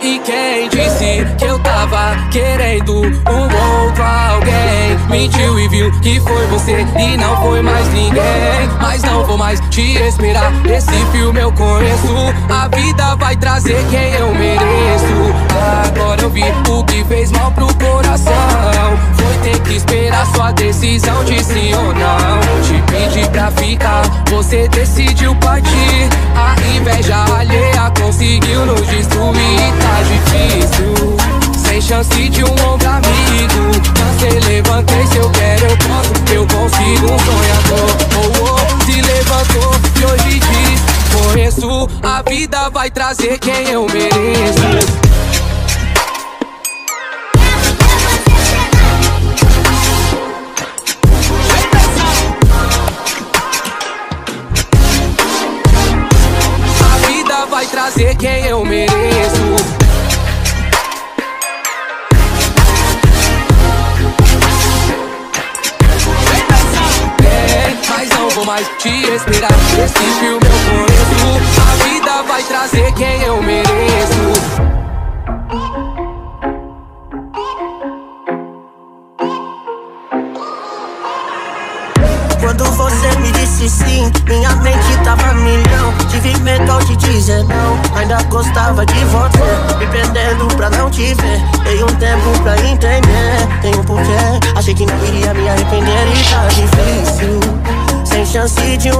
quem disse que eu tava querendo um outro alguém? Mentiu e viu que foi você e não foi mais ninguém. Mas não vou mais te esperar, esse filme eu conheço. A vida vai trazer quem eu mereço. Agora eu vi o que fez mal pro coração. Foi ter que esperar sua decisão de sim ou não. Te pedi pra ficar, você decidiu partir. A inveja alheia conseguiu nos destruir A vida vai trazer quem eu mereço vai trazer quem eu mereço. não vou mais te esperar. Esse filme eu conheço. Vai trazer quem eu mereço. Quando você me disse sim, minha mente tava milhão. Tive medo de dizer não, ainda gostava de você. Me prendendo pra não te ver. Dei um tempo pra entender. Tem um porquê, achei que não iria me arrepender e tá difícil. Sem chance de um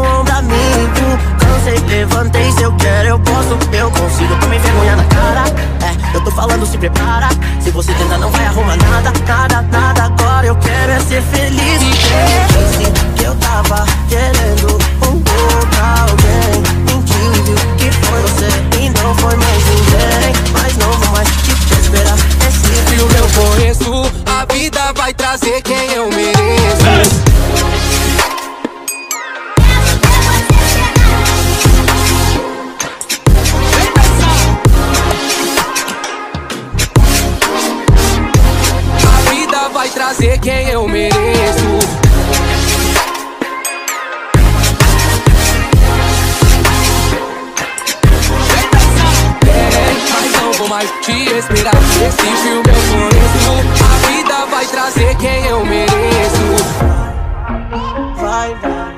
trazer quem eu mereço. vai trazer quem eu mereço. É, mais te esperar. Esse filme eu conheço. Vai trazer quem eu mereço. Vai, vai,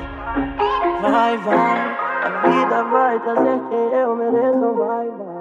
vai, vai. A vida vai trazer quem eu mereço. Vai, vai.